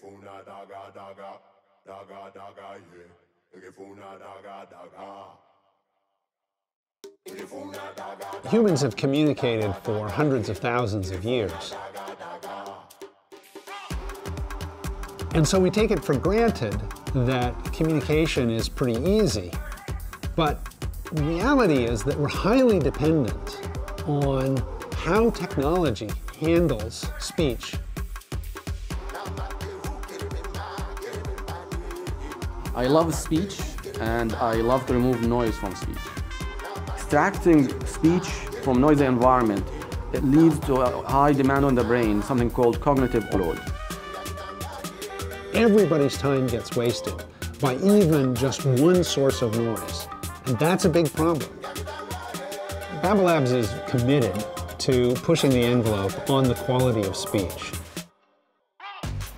Ngifuna daga daga, daga daga yeah. Daga daga. Daga Humans have communicated for hundreds of thousands of years. And so we take it for granted that communication is pretty easy. But the reality is that we're highly dependent on how technology handles speech. I love speech and I love to remove noise from speech. Extracting speech from noisy environment it leads to a high demand on the brain, something called cognitive load. Everybody's time gets wasted by even just one source of noise. And that's a big problem. BabbleLabs is committed to pushing the envelope on the quality of speech.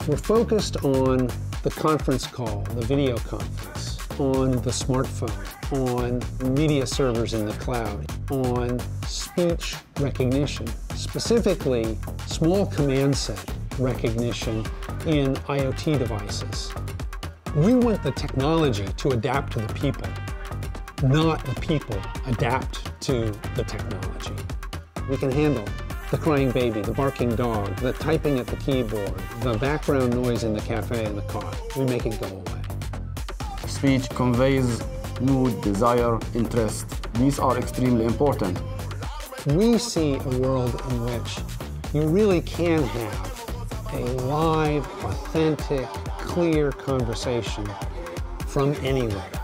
We're focused on the conference call, the video conference, on the smartphone, on media servers in the cloud, on speech recognition, specifically small command set recognition in IoT devices. We want the technology to adapt to the people, not the people adapt to the technology. We can handle the crying baby, the barking dog, the typing at the keyboard, the background noise in the cafe and the car. We make it go away. Speech conveys mood, desire, interest. These are extremely important. We see a world in which you really can have a live, authentic, clear conversation from anywhere.